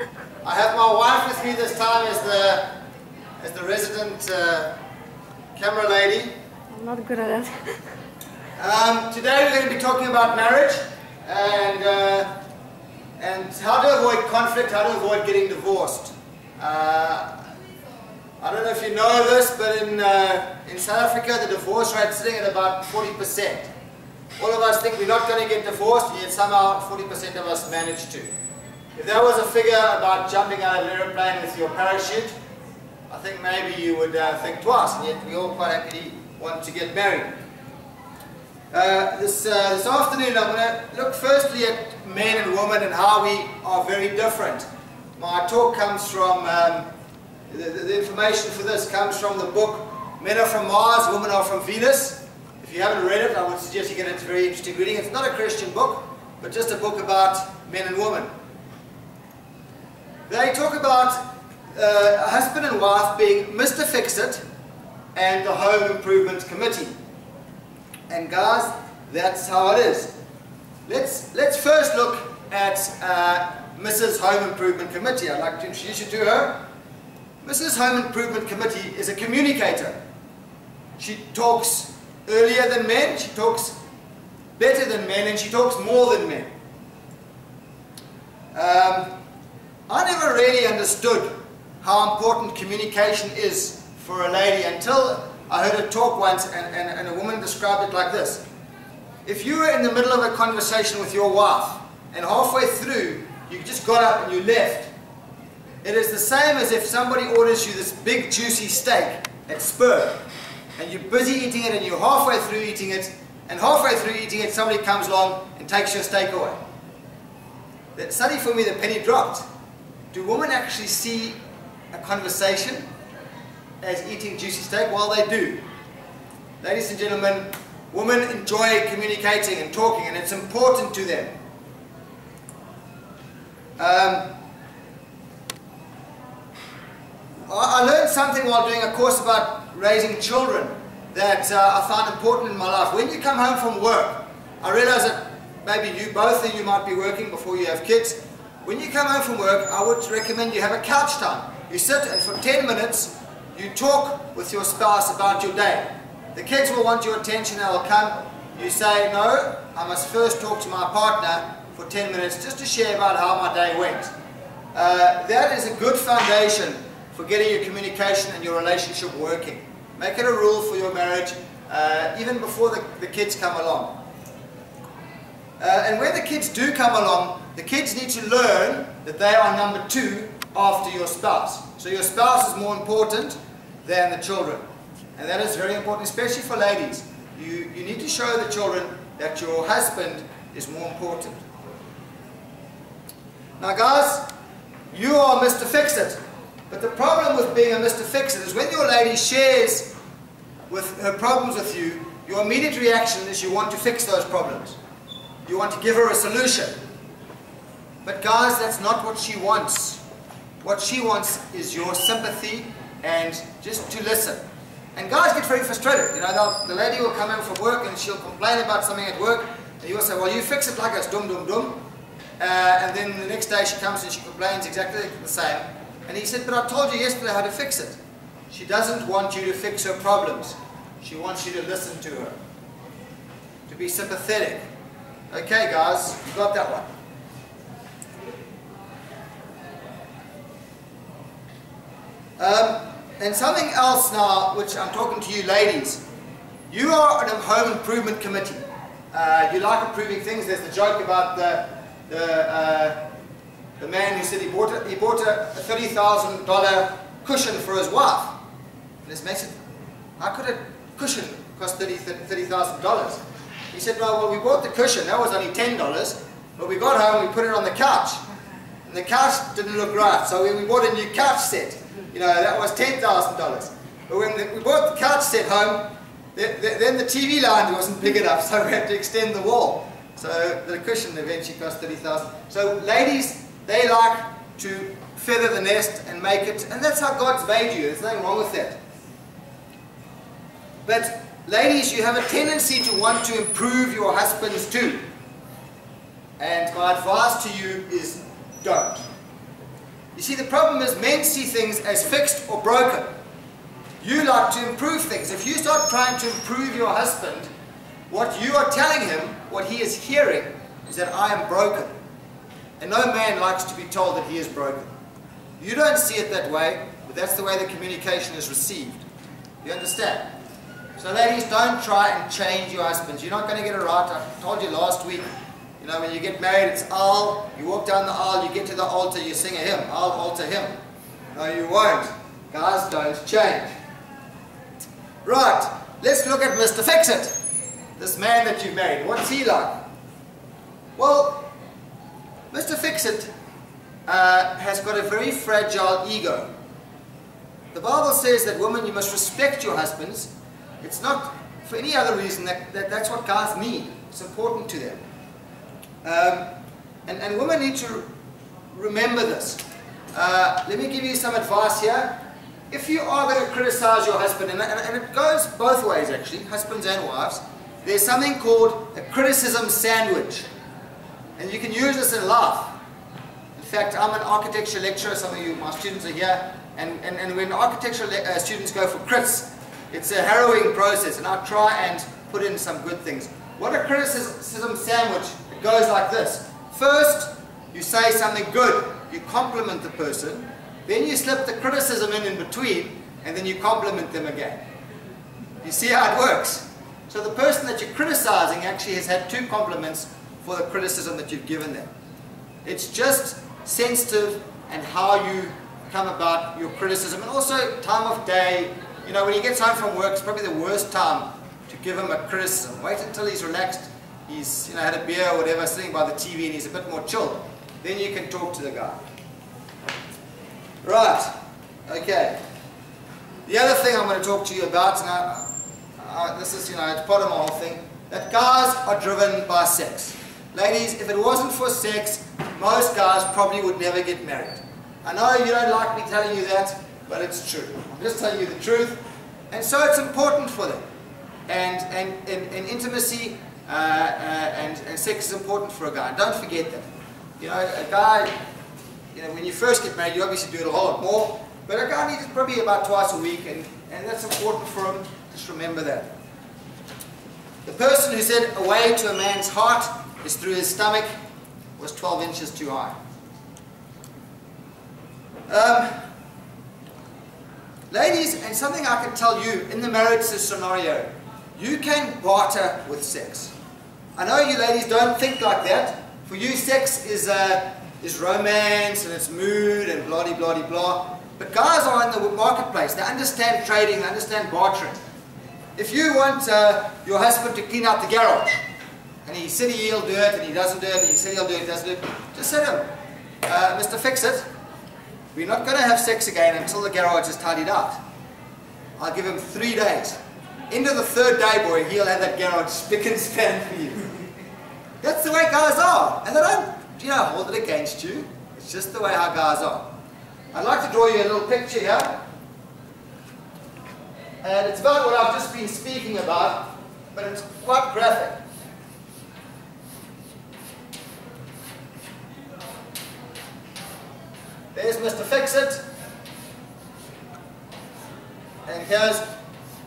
I have my wife with me this time as the as the resident uh, camera lady. I'm not good at that. Um, today we're going to be talking about marriage and uh, and how to avoid conflict, how to avoid getting divorced. Uh, I don't know if you know this, but in uh, in South Africa the divorce rate is sitting at about 40%. All of us think we're not going to get divorced, yet somehow 40% of us manage to. If there was a figure about jumping out of an aeroplane with your parachute, I think maybe you would uh, think twice, and yet we all quite happily want to get married. Uh, this, uh, this afternoon I'm going to look firstly at men and women and how we are very different. My talk comes from, um, the, the, information for this comes from the book Men Are From Mars, Women Are From Venus. If you haven't read it, I would suggest you get it. It's very interesting reading. It's not a Christian book, but just a book about men and women. They talk about uh, husband and wife being Mr. Fix-It and the Home Improvement Committee. And guys, that's how it is. Let's, let's first look at uh, Mrs. Home Improvement Committee. I'd like to introduce you to her. Mrs. Home Improvement Committee is a communicator. She talks earlier than men, she talks better than men, and she talks more than men. Um, I never really understood how important communication is for a lady until I heard a talk once and, and, and a woman described it like this. If you were in the middle of a conversation with your wife and halfway through you just got up and you left, it is the same as if somebody orders you this big juicy steak at Spur and you're busy eating it and you're halfway through eating it and halfway through eating it somebody comes along and takes your steak away. That Suddenly for me the penny dropped. Do women actually see a conversation as eating juicy steak? Well, they do. Ladies and gentlemen, women enjoy communicating and talking, and it's important to them. Um, I learned something while doing a course about raising children that uh, I found important in my life. When you come home from work, I realize that maybe you, both of you might be working before you have kids. When you come home from work, I would recommend you have a couch time. You sit and for 10 minutes, you talk with your spouse about your day. The kids will want your attention, they will come. You say, no, I must first talk to my partner for 10 minutes just to share about how my day went. Uh, that is a good foundation for getting your communication and your relationship working. Make it a rule for your marriage, uh, even before the, the, kids come along. Uh, and when the kids do come along, the kids need to learn that they are number two after your spouse. So your spouse is more important than the children. And that is very important, especially for ladies. You, you need to show the children that your husband is more important. Now guys, you are Mr. Fix-It. But the problem with being a Mr. Fix-It is when your lady shares with her problems with you, your immediate reaction is you want to fix those problems. You want to give her a solution. But guys, that's not what she wants. What she wants is your sympathy and just to listen. And guys get very frustrated. You know, the lady will come in from work and she'll complain about something at work. And you will say, well, you fix it like it's dum dum dum. Uh, and then the next day she comes and she complains exactly the same. And he said, but I told you yesterday how to fix it. She doesn't want you to fix her problems. She wants you to listen to her. To be sympathetic. Okay, guys, you got that one. Um, and something else now, which I'm talking to you ladies. You are on a home improvement committee. Uh, you like improving things. There's the joke about the, the, uh, the man who said he bought a, he bought a, a $30,000 cushion for his wife. And this man said, how could a cushion cost $30,000? $30, he said, well, well, we bought the cushion. That was only $10. But we got home, we put it on the couch. And the couch didn't look right. So we, we bought a new couch set. You know, that was $10,000. But when the, we bought the couch set home, the, the, then the TV line wasn't big enough, so we had to extend the wall. So the cushion eventually cost 30000 So ladies, they like to feather the nest and make it, and that's how God's made you. There's nothing wrong with that. But ladies, you have a tendency to want to improve your husbands too. And my advice to you is don't. You see, the problem is men see things as fixed or broken. You like to improve things. If you start trying to improve your husband, what you are telling him, what he is hearing, is that I am broken. And no man likes to be told that he is broken. You don't see it that way, but that's the way the communication is received. You understand? So ladies, don't try and change your husbands. You're not going to get it right. I told you last week, you know, when you get married, it's I'll. You walk down the aisle, you get to the altar, you sing a hymn. I'll alter him. No, you won't. Guys, don't change. Right, let's look at Mr. Fix-It. This man that you married, what's he like? Well, Mr. Fix-It uh, has got a very fragile ego. The Bible says that women, you must respect your husbands. It's not for any other reason that, that that's what guys need. It's important to them. Um, and, and women need to remember this. Uh, let me give you some advice here. If you are going to criticize your husband, and, and, and it goes both ways actually, husbands and wives, there's something called a criticism sandwich. And you can use this in life. In fact, I'm an architecture lecturer, some of you, my students are here, and, and, and when architecture uh, students go for crits, it's a harrowing process, and I try and put in some good things. What a criticism sandwich it goes like this. First, you say something good, you compliment the person, then you slip the criticism in in between, and then you compliment them again. You see how it works? So the person that you're criticizing actually has had two compliments for the criticism that you've given them. It's just sensitive and how you come about your criticism and also time of day. You know, when he gets home from work, it's probably the worst time to give him a criticism. Wait until he's relaxed, he's you know, had a beer or whatever, sitting by the TV and he's a bit more chilled. Then you can talk to the guy. Right, okay. The other thing I'm going to talk to you about, now, uh, this is, you know, it's part of my whole thing, that guys are driven by sex. Ladies, if it wasn't for sex, most guys probably would never get married. I know you don't like me telling you that, but it's true. I'm just telling you the truth. And so it's important for them. And, and, and, and intimacy uh, uh, and, and sex is important for a guy. Don't forget that. You know, a guy, you know, when you first get married, you obviously do it a whole lot more. But a guy needs it probably about twice a week, and, and that's important for him. Just remember that. The person who said, a way to a man's heart is through his stomach, was 12 inches too high. Um, ladies, and something I can tell you in the marriage scenario, you can barter with sex. I know you ladies don't think like that. For you, sex is, uh, is romance and it's mood and blah blah blah blah. But guys are in the marketplace. They understand trading. They understand bartering. If you want uh, your husband to clean out the garage, and he said he'll do it, and he doesn't do it, and he said he'll do it, he doesn't do it, just say to him, uh, Mr. Fix-It, we're not going to have sex again until the garage is tidied up. I'll give him three days. Into the third day, boy, he'll have that garage spick and span for you. That's the way guys are. And they don't, you know, hold it against you. It's just the way our guys are. I'd like to draw you a little picture here. And it's about what I've just been speaking about, but it's quite graphic. There's Mr. Fix-It. And here's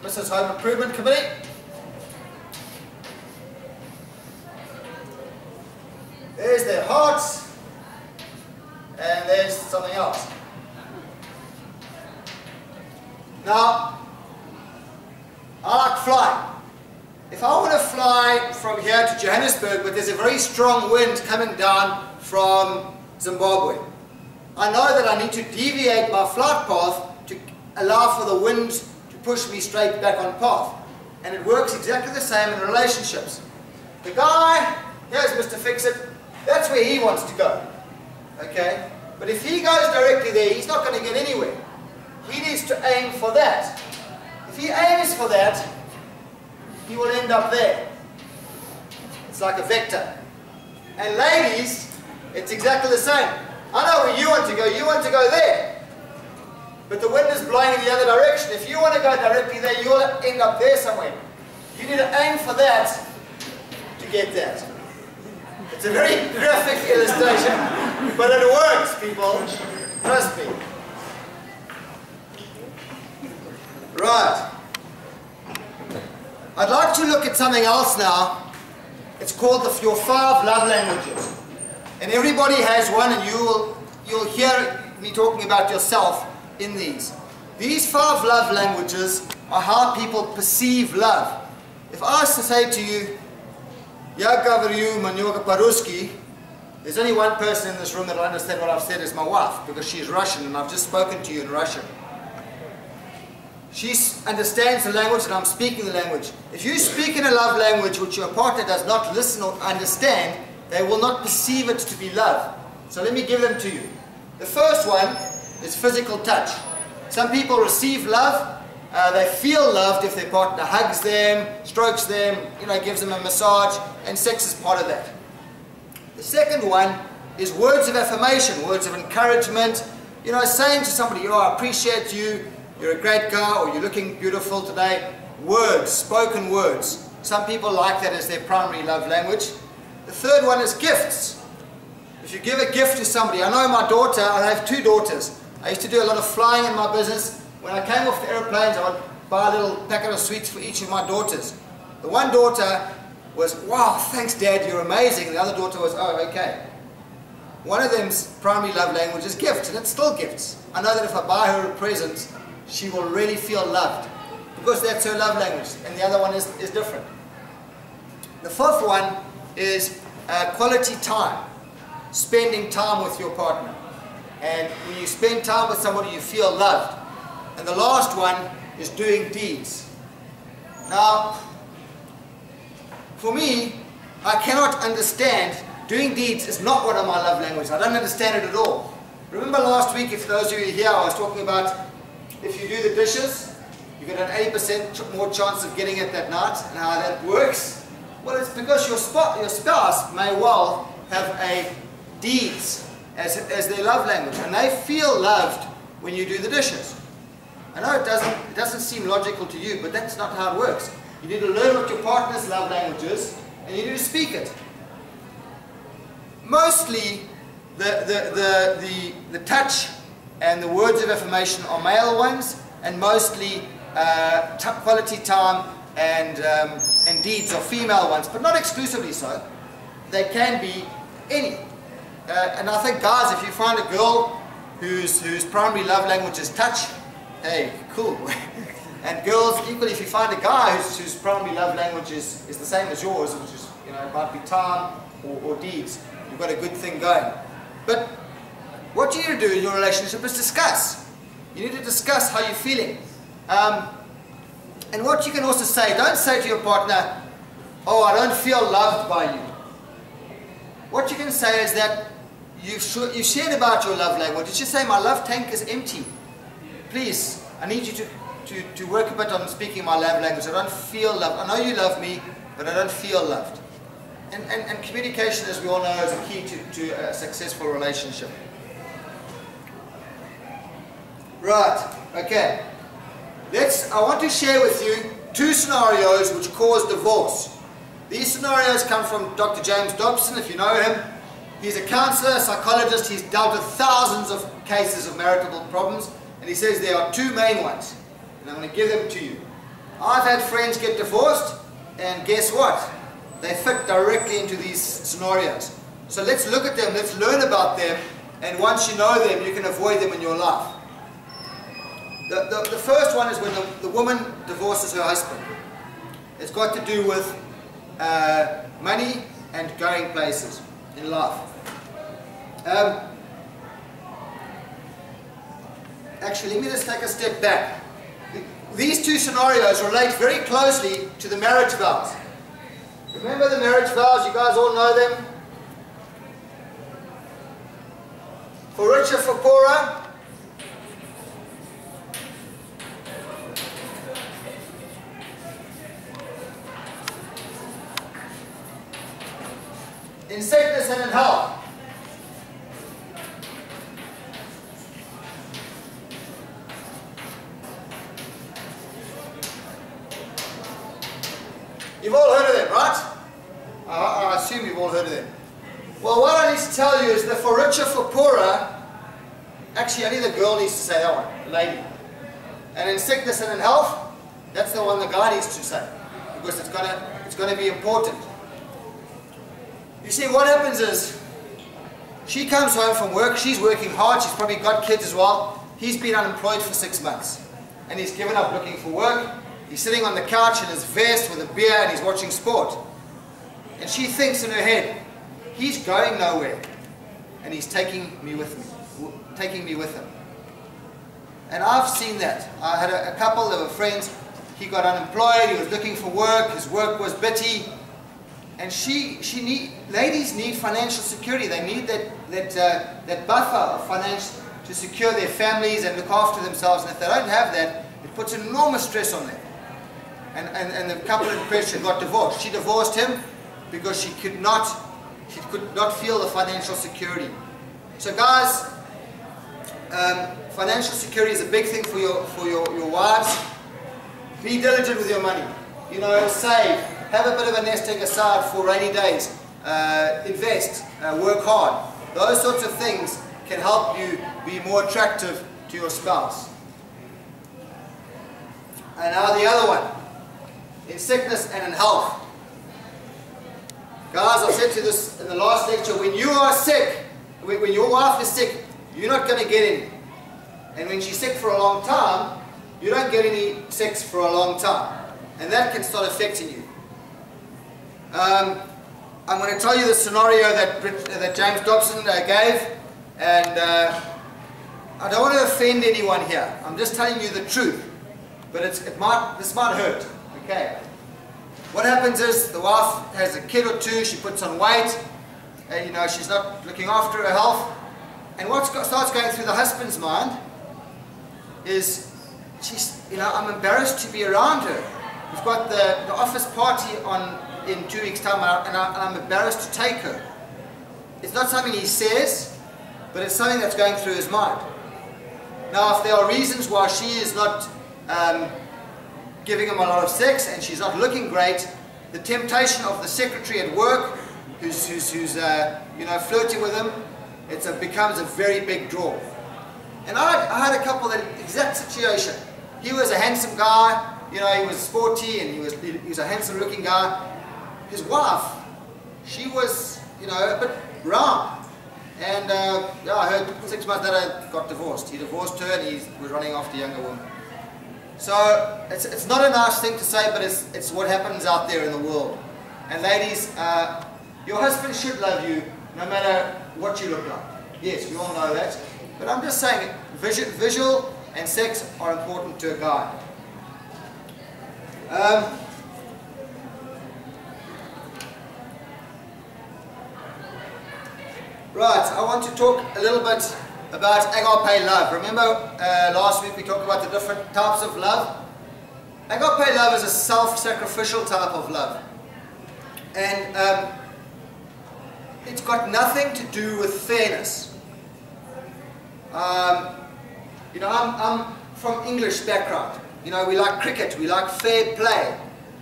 Mrs. Home Improvement Committee. There's their hearts. And there's something else. Now, I like flying. If I want to fly from here to Johannesburg, but there's a very strong wind coming down from Zimbabwe, I know that I need to deviate my flight path to allow for the wind to push me straight back on path. And it works exactly the same in relationships. The guy, here's Mr. Fix-It, that's where he wants to go. Okay? But if he goes directly there, he's not going to get anywhere. He needs to aim for that. If he aims for that, he will end up there. It's like a vector. And ladies, it's exactly the same. I know where you want to go. You want to go there. But the wind is blowing in the other direction. If you want to go directly there, you'll end up there somewhere. You need to aim for that to get that. It's a very graphic illustration, but it works, people. Trust me. Right. I'd like to look at something else now. It's called the, your five love languages. And everybody has one and you will, you'll hear me talking about yourself in these. These five love languages are how people perceive love. If I was to say to you, there's only one person in this room that will understand what I've said is my wife, because she's Russian and I've just spoken to you in Russian. She understands the language and I'm speaking the language. If you speak in a love language which your partner does not listen or understand, they will not perceive it to be love. So let me give them to you. The first one is physical touch. Some people receive love, uh, they feel loved if their partner hugs them, strokes them, you know, gives them a massage, and sex is part of that. The second one is words of affirmation, words of encouragement, you know, saying to somebody, oh, I appreciate you, you're a great guy or you're looking beautiful today. Words, spoken words. Some people like that as their primary love language. The third one is gifts. If you give a gift to somebody, I know my daughter, I have two daughters. I used to do a lot of flying in my business. When I came off the airplanes, I would buy a little packet of sweets for each of my daughters. The one daughter was, wow, thanks dad, you're amazing. The other daughter was, oh, okay. One of them's primary love language is gifts, and it's still gifts. I know that if I buy her a present, she will really feel loved because that's her love language and the other one is, is different. The fourth one is uh, quality time, spending time with your partner. And when you spend time with somebody, you feel loved. And the last one is doing deeds. Now, for me, I cannot understand, doing deeds is not one of my love languages. I don't understand it at all. Remember last week, if those of you here, I was talking about if you do the dishes, you get an 80% more chance of getting it that night. And how that works? Well, it's because your, spot, your spouse may well have a deeds as, as their love language. And they feel loved when you do the dishes. I know it doesn't, it doesn't seem logical to you, but that's not how it works. You need to learn what your partner's love language is, and you need to speak it. Mostly, the, the, the, the, the touch and the words of affirmation are male ones, and mostly uh, quality time and, um, and deeds are female ones, but not exclusively so. They can be any. Uh, and I think guys, if you find a girl whose, whose primary love language is touch, hey, cool. and girls, equally, if you find a guy whose, whose primary love language is, is the same as yours, which is, you know, it might be time or, or deeds, you've got a good thing going. But what you need to do in your relationship is discuss. You need to discuss how you're feeling. Um, and what you can also say, don't say to your partner, oh, I don't feel loved by you. What you can say is that you, you shared about your love language. Did you say, my love tank is empty. Please, I need you to, to, to work a bit on speaking my love language. I don't feel loved. I know you love me, but I don't feel loved. And, and, and communication, as we all know, is a key to, to a successful relationship. Right, okay. Let's, I want to share with you two scenarios which cause divorce. These scenarios come from Dr. James Dobson, if you know him. He's a counselor, psychologist, he's dealt with thousands of cases of marital problems, and he says there are two main ones, and I'm going to give them to you. I've had friends get divorced, and guess what? They fit directly into these scenarios. So let's look at them, let's learn about them, and once you know them, you can avoid them in your life. The, the, the first one is when the, the woman divorces her husband. It's got to do with uh, money and going places in life. Um, actually, let me just take a step back. These two scenarios relate very closely to the marriage vows. Remember the marriage vows? You guys all know them? For richer, for poorer, in sickness and in health. You've all heard of them, right? I, I assume you've all heard of them. Well, what I need to tell you is that for richer, for poorer, Actually, only the girl needs to say that one, the lady. And in sickness and in health, that's the one the guy needs to say. Because it's gonna it's gonna be important. You see, what happens is she comes home from work, she's working hard, she's probably got kids as well. He's been unemployed for six months. And he's given up looking for work. He's sitting on the couch in his vest with a beer and he's watching sport. And she thinks in her head, he's going nowhere. And he's taking me with me, taking me with him. And I've seen that. I had a, a couple were friends. He got unemployed, he was looking for work, his work was bitty. And she, she need, ladies need financial security. They need that, that, uh, that buffer of finance to secure their families and look after themselves. And if they don't have that, it puts enormous stress on them. And, and, and the couple in question got divorced. She divorced him because she could not, she could not feel the financial security. So guys, um, financial security is a big thing for your, for your, your wives. Be diligent with your money. You know, save. Have a bit of a nesting aside for rainy days. Uh, invest. Uh, work hard. Those sorts of things can help you be more attractive to your spouse. And now the other one. In sickness and in health. Guys, I said to this in the last lecture, when you are sick, when your wife is sick, you're not going to get any. And when she's sick for a long time, you don't get any sex for a long time. And that can start affecting you. Um, I'm going to tell you the scenario that, that James Dobson uh, gave. And uh, I don't want to offend anyone here. I'm just telling you the truth. But it might, this might hurt. Okay. What happens is the wife has a kid or two, she puts on weight, and you know, she's not looking after her health. And what starts going through the husband's mind is, she's, you know, I'm embarrassed to be around her. We've got the, the office party on in two weeks' time, and, I, am embarrassed to take her. It's not something he says, but it's something that's going through his mind. Now, if there are reasons why she is not um, giving him a lot of sex and she's not looking great, the temptation of the secretary at work who's, who's, who's uh, you know, flirting with him, it becomes a very big draw. And I, I had a couple that exact situation. He was a handsome guy, you know, he was sporty and he was, he was a handsome looking guy. His wife, she was, you know, a bit round. And uh, yeah, I heard six months later got divorced. He divorced her and he was running after a younger woman. So it's, it's not a nice thing to say, but it's, it's what happens out there in the world. And ladies, uh, your husband should love you no matter what you look like. Yes, we all know that. But I'm just saying, visual, visual and sex are important to a guy. Um, right, I want to talk a little bit about agape love. Remember uh, last week we talked about the different types of love? Agape love is a self-sacrificial type of love. And um, it's got nothing to do with fairness. Um, you know, I'm, I'm from English background. You know, we like cricket, we like fair play.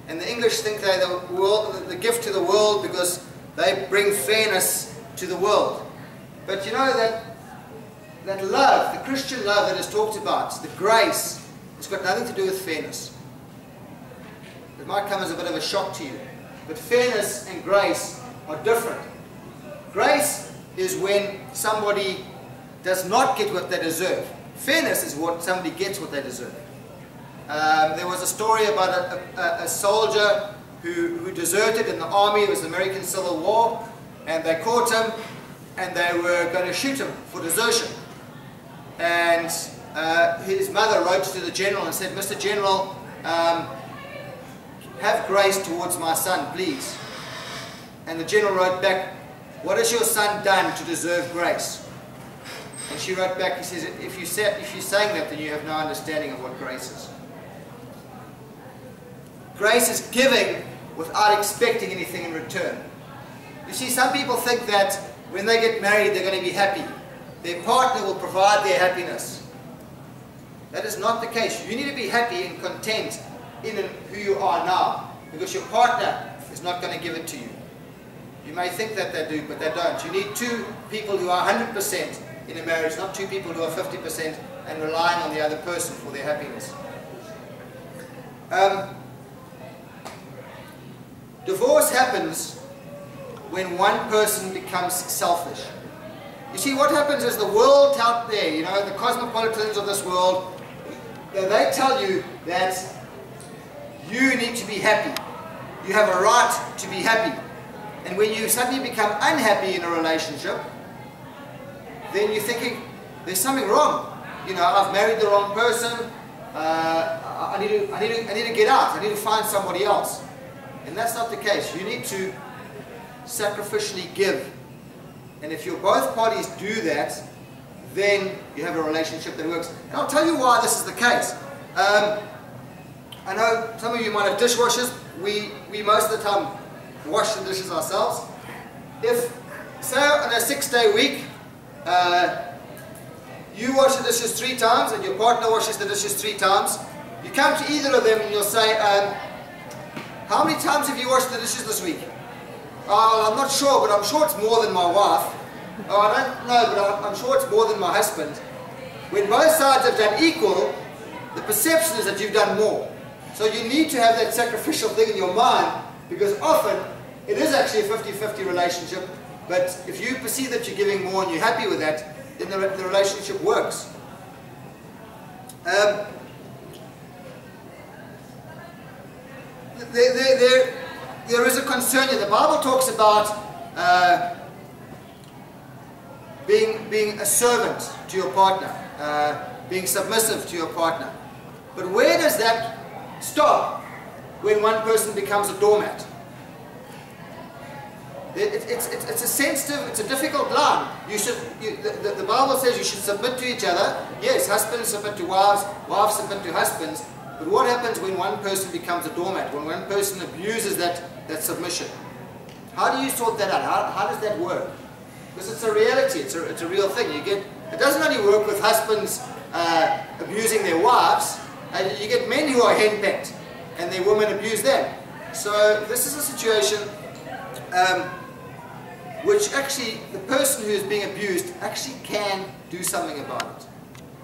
And the English think they're the, world, the gift to the world because they bring fairness to the world. But you know that that love, the Christian love that is talked about, the grace, it's got nothing to do with fairness. It might come as a bit of a shock to you. But fairness and grace are different. Grace is when somebody does not get what they deserve. Fairness is what somebody gets what they deserve. Um, there was a story about a, a, a soldier who, who deserted in the army. It was the American Civil War. And they caught him and they were going to shoot him for desertion and uh, his mother wrote to the general and said, Mr. General, um, have grace towards my son, please. And the general wrote back, what has your son done to deserve grace? And she wrote back, he says, if, you say, if you're saying that, then you have no understanding of what grace is. Grace is giving without expecting anything in return. You see, some people think that when they get married, they're going to be happy. Their partner will provide their happiness. That is not the case. You need to be happy and content in who you are now because your partner is not going to give it to you. You may think that they do, but they don't. You need two people who are 100% in a marriage, not two people who are 50% and relying on the other person for their happiness. Um, divorce happens when one person becomes selfish. You see, what happens is the world out there, you know, the cosmopolitans of this world, they tell you that you need to be happy. You have a right to be happy. And when you suddenly become unhappy in a relationship, then you're thinking, there's something wrong. You know, I've married the wrong person. Uh, I, need to, I, need to, I need to get out. I need to find somebody else. And that's not the case. You need to sacrificially give. And if you both parties do that, then you have a relationship that works. And I'll tell you why this is the case. Um, I know some of you might have dishwashers. We, we most of the time wash the dishes ourselves. If, say on a six-day week, uh, you wash the dishes three times and your partner washes the dishes three times, you come to either of them and you'll say, um, how many times have you washed the dishes this week? Oh, I'm not sure, but I'm sure it's more than my wife. Oh, I don't know, but I'm sure it's more than my husband. When both sides have done equal, the perception is that you've done more. So you need to have that sacrificial thing in your mind because often it is actually a 50-50 relationship but if you perceive that you're giving more and you're happy with that, then the, the relationship works. Um, there, there, there, there is a concern here. The Bible talks about uh, being, being a servant to your partner, uh, being submissive to your partner. But where does that stop when one person becomes a doormat? It, it's, it's, it's, a sensitive, it's a difficult line. You should, you, the, the, Bible says you should submit to each other. Yes, husbands submit to wives, wives submit to husbands. But what happens when one person becomes a doormat, when one person abuses that, that submission? How do you sort that out? How, how does that work? Because it's a reality, it's a, it's a real thing. You get, it doesn't only work with husbands uh, abusing their wives, and you get men who are henpecked, and their women abuse them. So this is a situation um, which actually the person who is being abused actually can do something about it.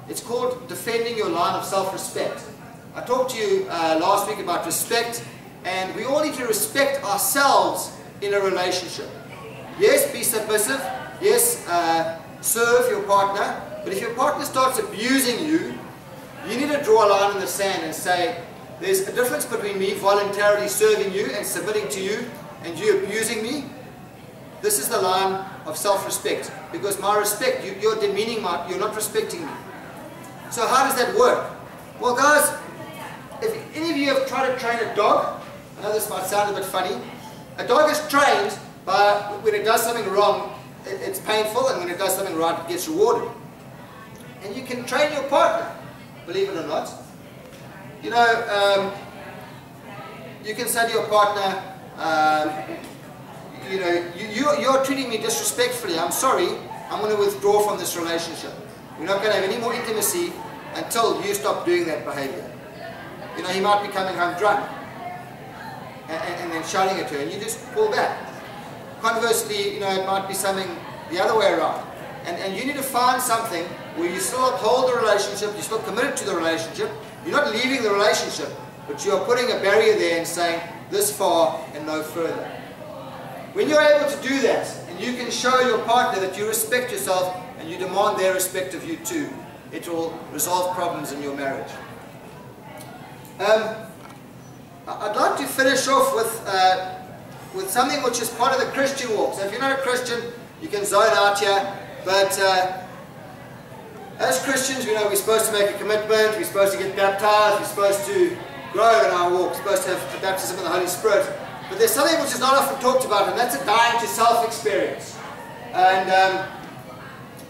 It's called defending your line of self-respect. I talked to you uh, last week about respect, and we all need to respect ourselves in a relationship. Yes, be submissive. Yes, uh, serve your partner. But if your partner starts abusing you, you need to draw a line in the sand and say, there's a difference between me voluntarily serving you and submitting to you and you abusing me this is the line of self-respect. Because my respect, you, are demeaning my, you're not respecting me. So how does that work? Well guys, if any of you have tried to train a dog, I know this might sound a bit funny, a dog is trained by, when it does something wrong, it, it's painful, and when it does something right, it gets rewarded. And you can train your partner, believe it or not. You know, um, you can say to your partner, um, you know, you, you, are treating me disrespectfully. I'm sorry. I'm going to withdraw from this relationship. We're not going to have any more intimacy until you stop doing that behavior. You know, he might be coming home drunk and, and, and then shouting at her, and you just pull back. Conversely, you know, it might be something the other way around. And, and you need to find something where you still uphold the relationship, you're still committed to the relationship, you're not leaving the relationship, but you are putting a barrier there and saying, this far and no further. When you're able to do that, and you can show your partner that you respect yourself and you demand their respect of you too, it will resolve problems in your marriage. Um, I'd like to finish off with, uh, with something which is part of the Christian walk. So if you're not a Christian, you can zone out here. But uh, as Christians, we know we're supposed to make a commitment, we're supposed to get baptized, we're supposed to grow in our walk, we're supposed to have a baptism of the Holy Spirit. But there's something which is not often talked about, and that's a dying to self experience. And um,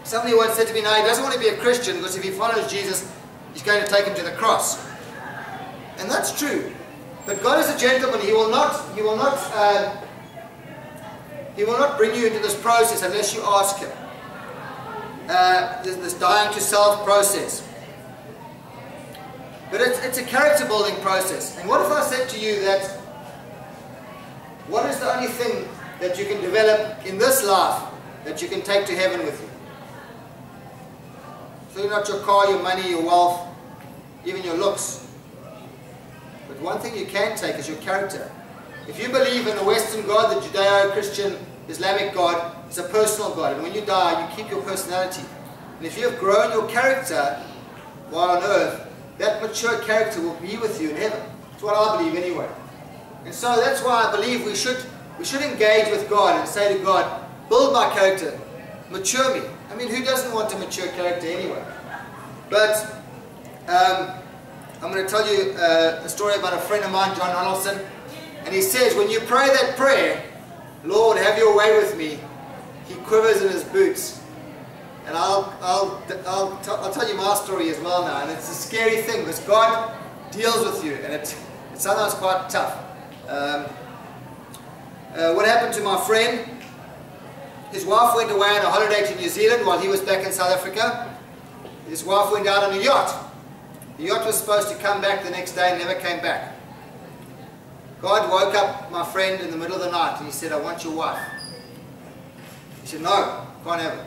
somebody once said to me, now he doesn't want to be a Christian because if he follows Jesus, he's going to take him to the cross. And that's true. But God is a gentleman. He will not, he will not, uh, he will not bring you into this process unless you ask him. Uh, this, this dying to self process. But it's, it's a character building process. And what if I said to you that what is the only thing that you can develop in this life that you can take to heaven with you? Certainly not your car, your money, your wealth, even your looks. But one thing you can take is your character. If you believe in the Western God, the Judeo-Christian Islamic God, it's a personal God. And when you die, you keep your personality. And if you have grown your character while on earth, that mature character will be with you in heaven. That's what I believe anyway. And so that's why I believe we should, we should engage with God and say to God, build my character, mature me. I mean, who doesn't want a mature character anyway? But um, I'm going to tell you uh, a story about a friend of mine, John Donaldson. And he says, when you pray that prayer, Lord, have your way with me, he quivers in his boots. And I'll, I'll, I'll, I'll tell you my story as well now. And it's a scary thing because God deals with you. And it, it's sometimes quite tough. Um, uh, what happened to my friend? His wife went away on a holiday to New Zealand while he was back in South Africa. His wife went out on a yacht. The yacht was supposed to come back the next day and never came back. God woke up my friend in the middle of the night and he said, I want your wife. He said, no, can't have her.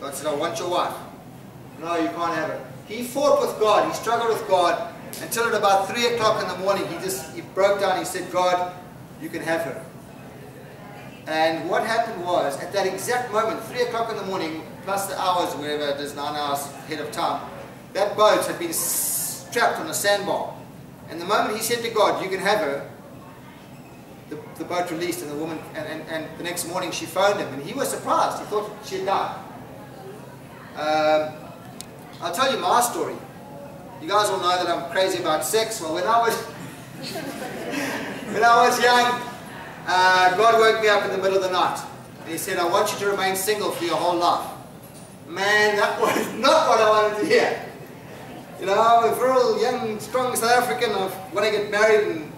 God said, I want your wife. No, you can't have her. He fought with God. He struggled with God until at about 3 o'clock in the morning he just he broke down. He said, God, you can have her. And what happened was, at that exact moment, 3 o'clock in the morning, plus the hours, wherever it is, 9 hours ahead of time, that boat had been strapped on a sandbar. And the moment he said to God, you can have her, the, the boat released and the woman, and, and, and, the next morning she phoned him and he was surprised. He thought she had died. Um, I'll tell you my story. You guys all know that I'm crazy about sex. Well, when I was, when I was young, uh, God woke me up in the middle of the night. And he said, I want you to remain single for your whole life. Man, that was not what I wanted to hear. You know, I'm a real young, strong South African. when I get married and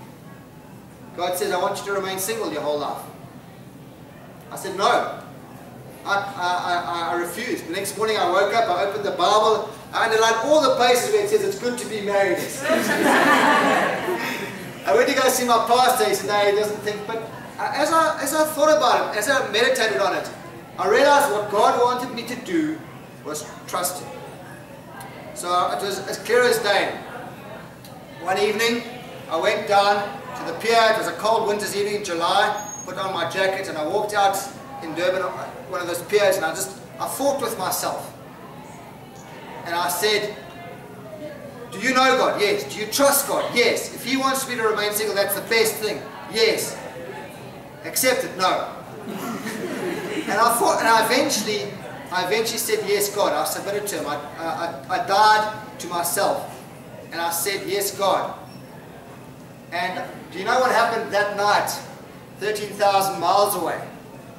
God says, I want you to remain single your whole life. I said, no. I, I, I, I refused. The next morning I woke up, I opened the Bible, I underlined all the places where it says it's good to be married. I went to go see my pastor, he said, no, he doesn't think, but as I, as I thought about it, as I meditated on it, I realized what God wanted me to do was trust Him. So it was as clear as day. One evening, I went down to the pier. It was a cold winter's evening in July. Put on my jacket and I walked out in Durban, one of those piers, and I just, I thought with myself. And I said, do you know God? Yes. Do you trust God? Yes. If He wants me to remain single, that's the best thing. Yes. Accept it? No. and I thought, and I eventually I eventually said, yes, God. I submitted to Him. I, I, I died to myself. And I said, yes, God. And do you know what happened that night, 13,000 miles away,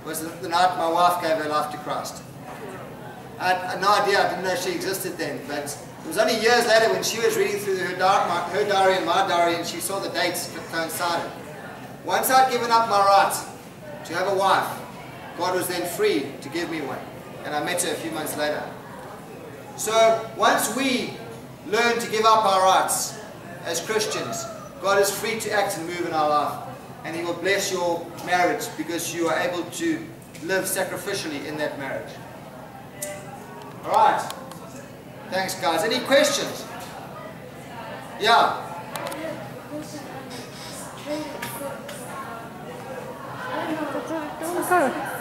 was the, night my wife gave her life to Christ. I had, no idea, I didn't know she existed then, but it was only years later when she was reading through her, di her diary and my diary and she saw the dates that coincided. Once I'd given up my right to have a wife, God was then free to give me one and I met her a few months later. So once we learn to give up our rights as Christians, God is free to act and move in our life. And He will bless your marriage because you are able to live sacrificially in that marriage. Alright. Thanks guys. Any questions? Yeah. Oh,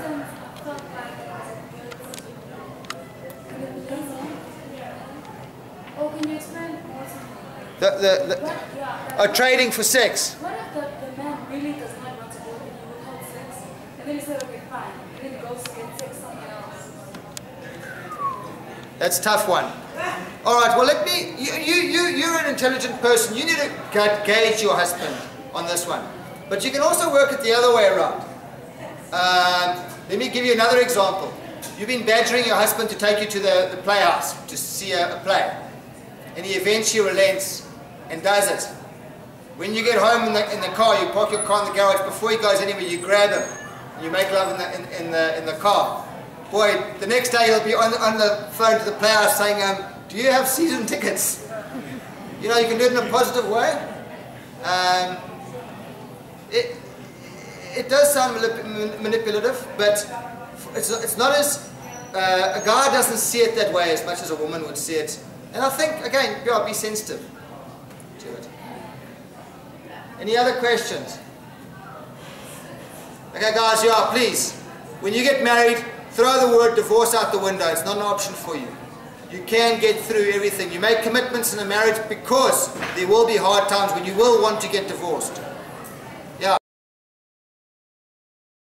The, the, the, oh, trading for sex. What if the, the man really does not want to go and he sex? And then he said, okay, fine. And then he goes to get sex somewhere else. That's a tough one. All right, well, let me, you, you, you, you're an intelligent person. You need to gauge your husband on this one. But you can also work it the other way around. Um, let me give you another example. You've been badgering your husband to take you to the, the playhouse to see a, a play. And he eventually relents and does it. When you get home in the, in the car, you park your car in the garage, before he goes anywhere, you grab him. and You make love in the, in, in the, in the car. Boy, the next day he'll be on the, on the phone to the playhouse saying, um, do you have season tickets? You know, you can do it in a positive way. Um, it, it does sound manipulative, but it's, it's not as uh, a guy doesn't see it that way as much as a woman would see it. And I think, again, be sensitive. Any other questions? Okay, guys, yeah, please. When you get married, throw the word divorce out the window. It's not an option for you. You can get through everything. You make commitments in a marriage because there will be hard times when you will want to get divorced.